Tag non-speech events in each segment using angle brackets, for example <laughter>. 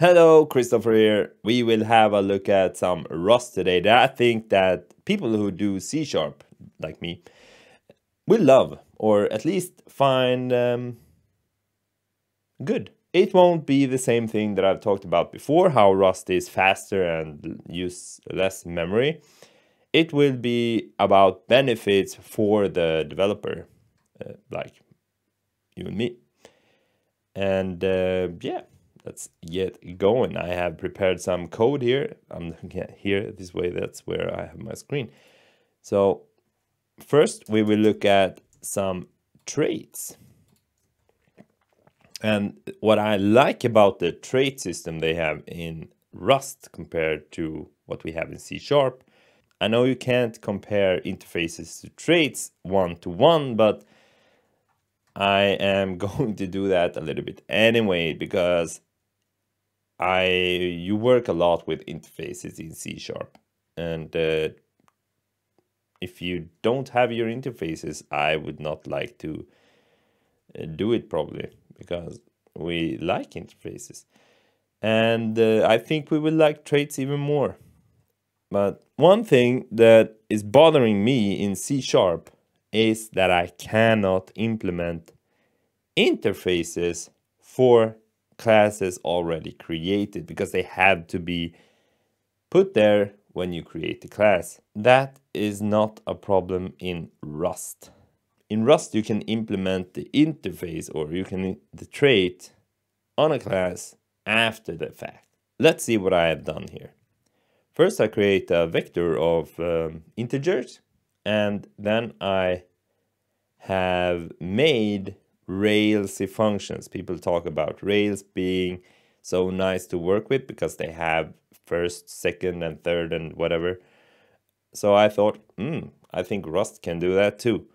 Hello, Christopher here. We will have a look at some Rust today that I think that people who do C Sharp, like me, will love, or at least find um, good. It won't be the same thing that I've talked about before, how Rust is faster and use less memory. It will be about benefits for the developer, uh, like you and me. And uh, yeah, let's get going. I have prepared some code here. I'm looking at here this way. That's where I have my screen. So first we will look at some traits. And what I like about the trait system they have in Rust compared to what we have in C Sharp, I know you can't compare interfaces to traits one to one, but I am <laughs> going to do that a little bit anyway because I you work a lot with interfaces in C sharp, and uh, if you don't have your interfaces, I would not like to uh, do it probably because we like interfaces, and uh, I think we will like traits even more. But one thing that is bothering me in C sharp is that I cannot implement interfaces for classes already created because they have to be put there when you create the class. That is not a problem in Rust. In Rust, you can implement the interface or you can the trait on a class after the fact. Let's see what I have done here. First, I create a vector of um, integers and then I have made Railsy functions. People talk about Rails being so nice to work with because they have first, second, and third, and whatever. So I thought, hmm, I think Rust can do that too.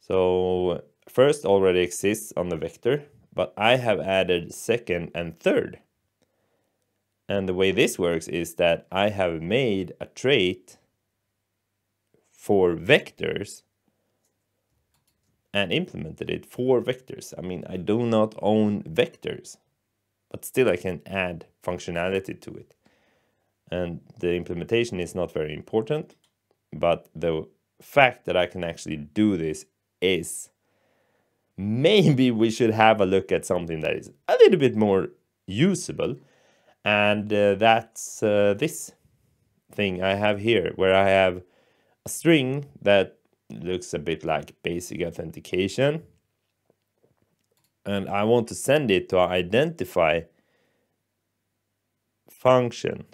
So first already exists on the vector, but I have added second and third. And the way this works is that I have made a trait for vectors and implemented it for vectors. I mean, I do not own vectors, but still I can add functionality to it. And the implementation is not very important, but the fact that I can actually do this is maybe we should have a look at something that is a little bit more usable. And uh, that's uh, this thing I have here, where I have a string that looks a bit like basic authentication. And I want to send it to identify function.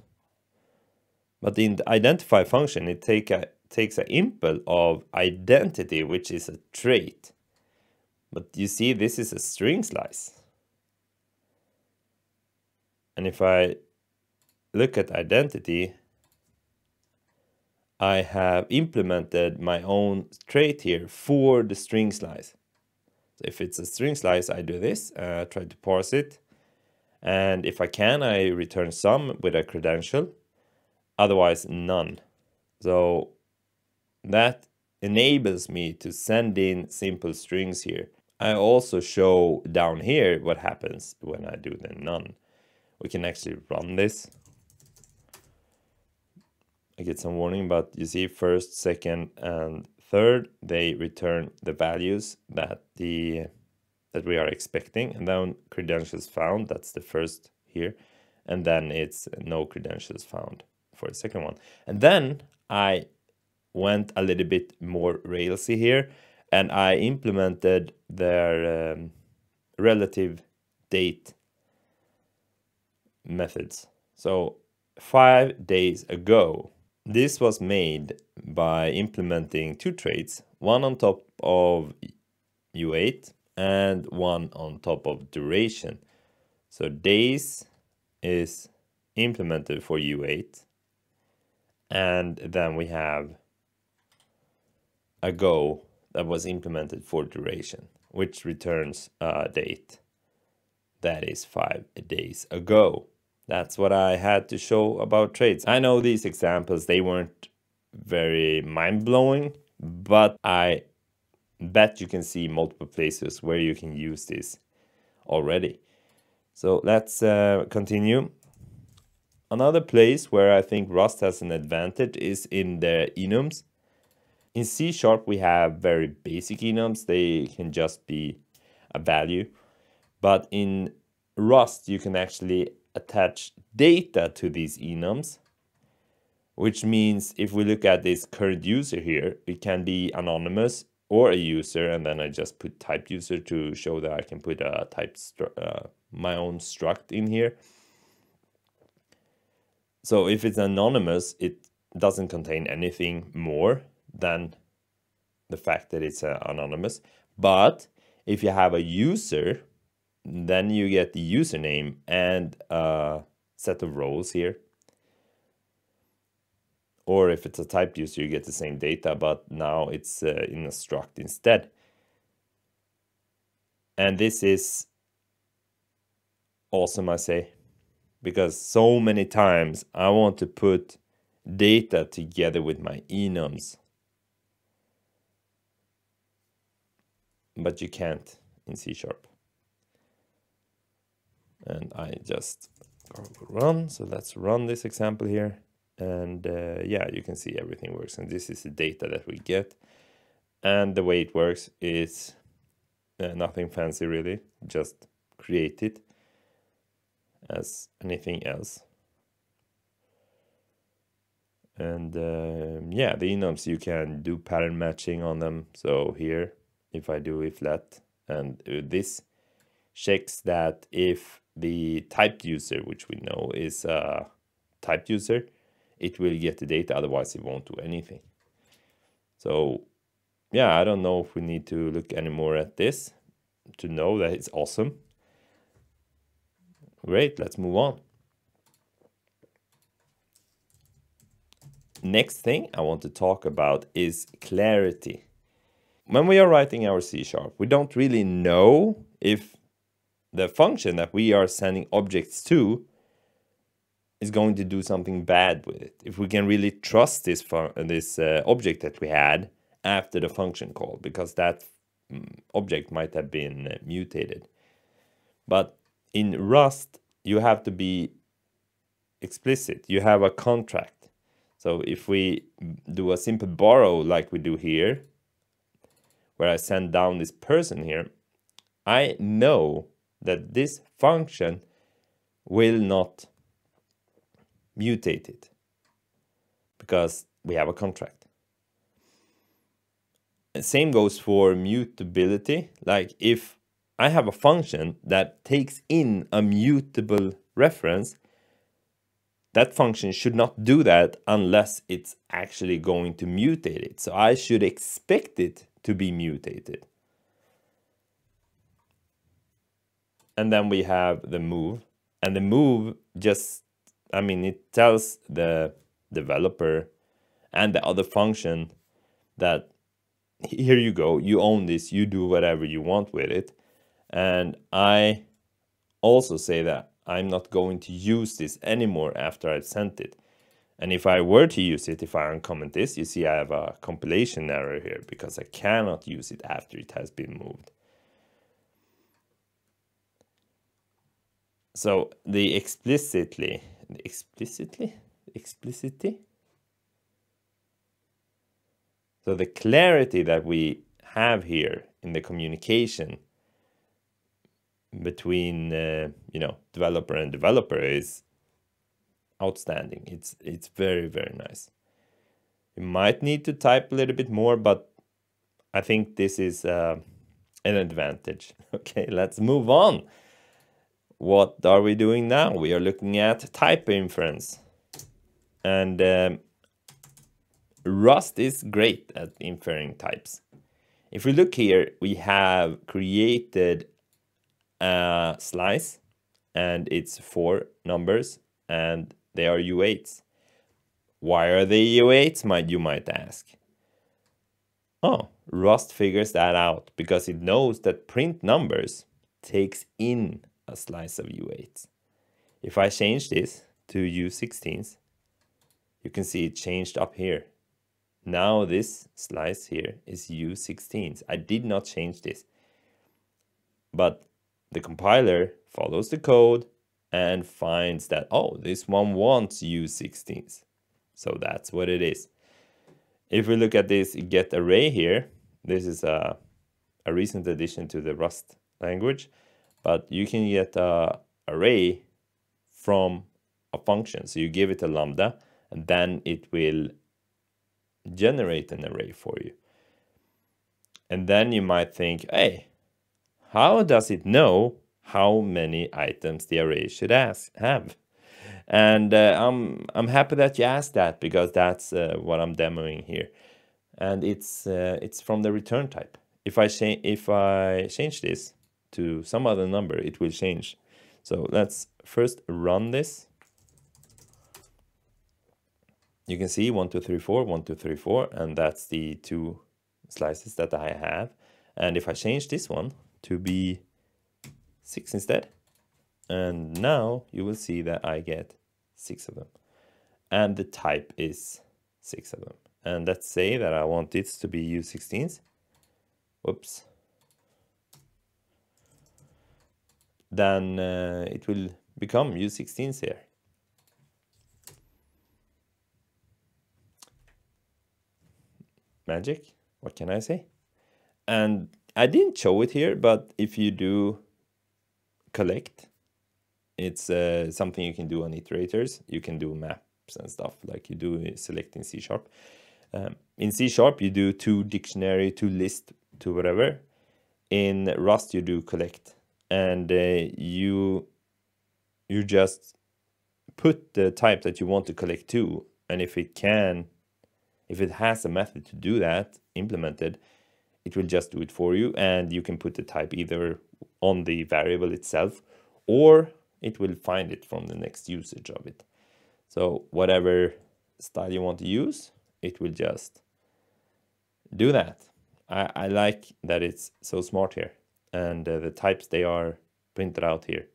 But in the identify function, it take a, takes an input of identity, which is a trait. But you see, this is a string slice. And if I look at identity, I have implemented my own trait here for the string slice. So if it's a string slice, I do this, uh, try to parse it. And if I can, I return some with a credential, otherwise none. So that enables me to send in simple strings here. I also show down here what happens when I do the none. We can actually run this. I get some warning, but you see first, second, and third, they return the values that the that we are expecting, and then credentials found, that's the first here, and then it's no credentials found for the second one. And then I went a little bit more Railsy here, and I implemented their um, relative date methods. So five days ago, this was made by implementing two traits, one on top of U8 and one on top of duration. So days is implemented for U8 and then we have ago that was implemented for duration, which returns a date that is five days ago. That's what I had to show about traits. I know these examples, they weren't very mind-blowing, but I bet you can see multiple places where you can use this already. So let's uh, continue. Another place where I think Rust has an advantage is in the enums. In C Sharp, we have very basic enums. They can just be a value. But in Rust, you can actually attach data to these enums, which means if we look at this current user here, it can be anonymous or a user, and then I just put type user to show that I can put a type uh, my own struct in here. So if it's anonymous, it doesn't contain anything more than the fact that it's uh, anonymous. But if you have a user, then you get the username and a set of roles here. Or if it's a type user, you get the same data, but now it's uh, in a struct instead. And this is awesome, I say, because so many times I want to put data together with my enums. But you can't in C Sharp. And I just run, so let's run this example here. And uh, yeah, you can see everything works. And this is the data that we get. And the way it works is uh, nothing fancy really, just create it as anything else. And uh, yeah, the enums you can do pattern matching on them. So here, if I do if let, and uh, this checks that if the typed user, which we know is a typed user, it will get the data, otherwise it won't do anything. So yeah, I don't know if we need to look anymore at this to know that it's awesome. Great, let's move on. Next thing I want to talk about is clarity. When we are writing our C Sharp, we don't really know if the function that we are sending objects to is going to do something bad with it. If we can really trust this this uh, object that we had after the function call, because that mm, object might have been uh, mutated. But in Rust, you have to be explicit. You have a contract. So if we do a simple borrow like we do here, where I send down this person here, I know that this function will not mutate it because we have a contract. same goes for mutability. Like if I have a function that takes in a mutable reference. That function should not do that unless it's actually going to mutate it. So I should expect it to be mutated. And then we have the move. And the move just, I mean, it tells the developer and the other function that here you go, you own this, you do whatever you want with it. And I also say that I'm not going to use this anymore after I've sent it. And if I were to use it, if I uncomment this, you see I have a compilation error here because I cannot use it after it has been moved. So the explicitly, explicitly, explicitly. So the clarity that we have here in the communication between uh, you know developer and developer is outstanding. It's it's very very nice. You might need to type a little bit more, but I think this is uh, an advantage. <laughs> Okay, let's move on. What are we doing now? We are looking at type inference, and um, Rust is great at inferring types. If we look here, we have created a slice and it's four numbers and they are U8s. Why are they U8s, might you might ask? Oh, Rust figures that out because it knows that print numbers takes in a slice of U8s. If I change this to U16s, you can see it changed up here. Now this slice here is U16s. I did not change this. But the compiler follows the code and finds that, oh, this one wants U16s. So that's what it is. If we look at this get array here, this is a, a recent addition to the Rust language, but you can get a array from a function. So you give it a lambda and then it will generate an array for you. And then you might think, hey, how does it know how many items the array should ask, have? And uh, I'm, I'm happy that you asked that because that's uh, what I'm demoing here. And it's, uh, it's from the return type. If I, say if I change this to some other number, it will change. So let's first run this. You can see 1, 2, 3, 4, 1, 2, 3, 4, and that's the two slices that I have. And if I change this one to be 6 instead, and now you will see that I get 6 of them. And the type is 6 of them. And let's say that I want it to be U16s. Whoops. Then uh, it will become U16s here. Magic what can I say? And I didn't show it here, but if you do collect, it's uh, something you can do on iterators. You can do maps and stuff like you do select in C sharp. Um, in C sharp, you do to dictionary, to list, to whatever. In Rust, you do collect, and uh, you you just put the type that you want to collect to, and if it can if it has a method to do that implemented, it will just do it for you and you can put the type either on the variable itself or it will find it from the next usage of it. So whatever style you want to use, it will just do that. I, I like that it's so smart here and uh, the types they are printed out here.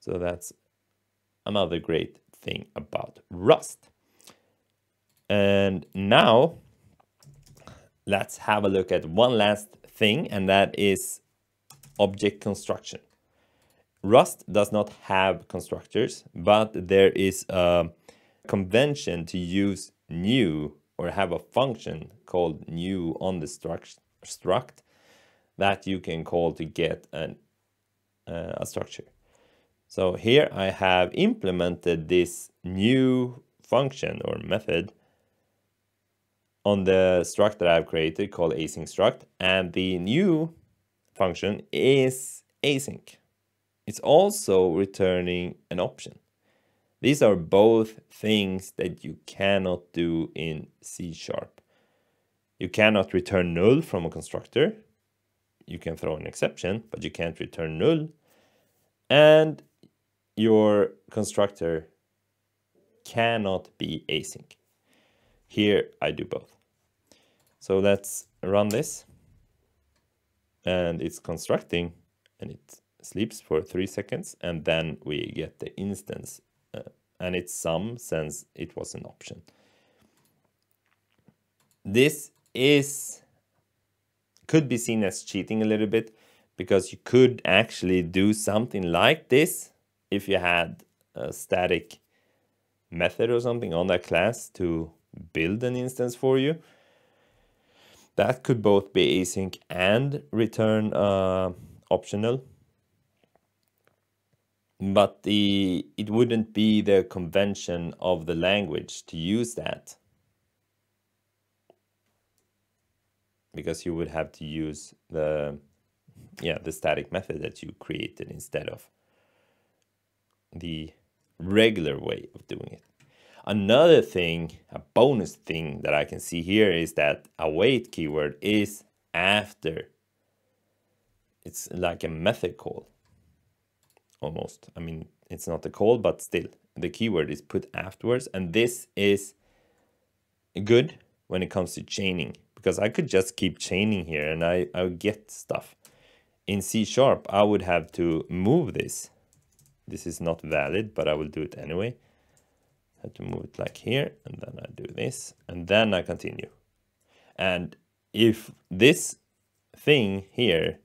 So that's another great thing about Rust. And now let's have a look at one last thing, and that is object construction. Rust does not have constructors, but there is a convention to use new or have a function called new on the struct, struct that you can call to get an, uh, a structure. So here I have implemented this new function or method on the struct that I've created called async struct and the new function is async. It's also returning an option. These are both things that you cannot do in C Sharp. You cannot return null from a constructor. You can throw an exception, but you can't return null. And your constructor cannot be async. Here I do both. So let's run this. And it's constructing and it sleeps for three seconds and then we get the instance uh, and it's some since it was an option. This is could be seen as cheating a little bit because you could actually do something like this if you had a static method or something on that class to build an instance for you. That could both be async and return uh, optional. But the it wouldn't be the convention of the language to use that. Because you would have to use the yeah, the static method that you created instead of the regular way of doing it. Another thing, a bonus thing that I can see here is that await keyword is after. It's like a method call almost. I mean, it's not a call, but still the keyword is put afterwards. And this is good when it comes to chaining because I could just keep chaining here and I, I would get stuff. In C sharp, I would have to move this. This is not valid, but I will do it anyway I have to move it like here and then I do this and then I continue. And if this thing here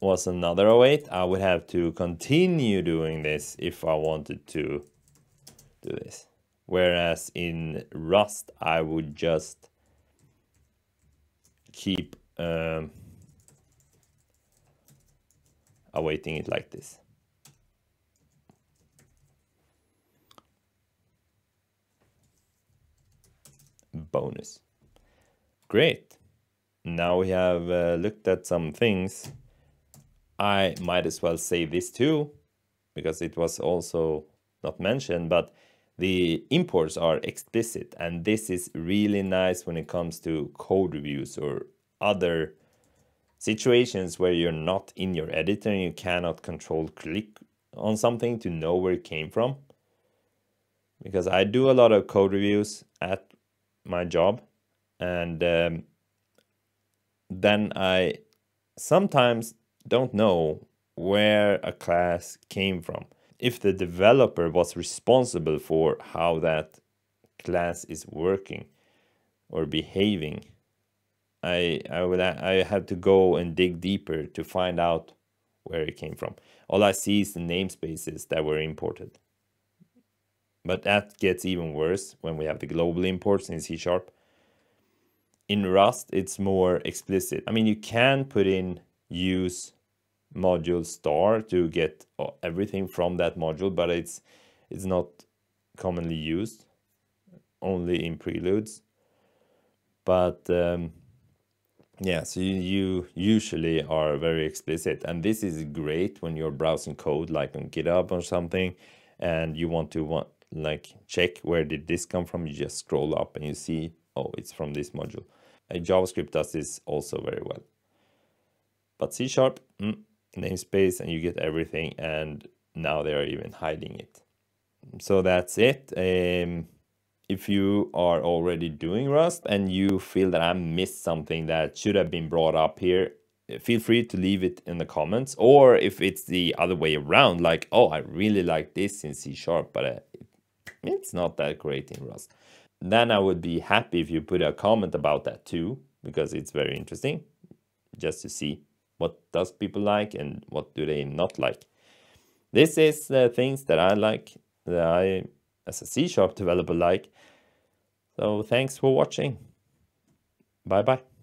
was another await, I would have to continue doing this if I wanted to do this. Whereas in Rust, I would just keep um, awaiting it like this. Bonus. Great. Now we have uh, looked at some things. I might as well say this too, because it was also not mentioned, but the imports are explicit and this is really nice when it comes to code reviews or other situations where you're not in your editor and you cannot control click on something to know where it came from. Because I do a lot of code reviews at my job and um, then I sometimes don't know where a class came from if the developer was responsible for how that class is working or behaving I I would I had to go and dig deeper to find out where it came from. All I see is the namespaces that were imported. But that gets even worse when we have the global imports in C Sharp. In Rust, it's more explicit. I mean, you can put in use module star to get uh, everything from that module, but it's it's not commonly used, only in preludes. But um, yeah, so you, you usually are very explicit, and this is great when you're browsing code like on GitHub or something, and you want to want like check where did this come from. You just scroll up and you see, oh, it's from this module. A JavaScript does this also very well. But C sharp, mm, namespace and you get everything and now they are even hiding it. So that's it. Um, if you are already doing rust and you feel that i missed something that should have been brought up here feel free to leave it in the comments. Or if it's the other way around like oh i really like this in c sharp but uh, it's not that great in rust. Then i would be happy if you put a comment about that too because it's very interesting just to see what does people like and what do they not like. This is the things that i like that i as a c sharp developer like. So thanks for watching. Bye bye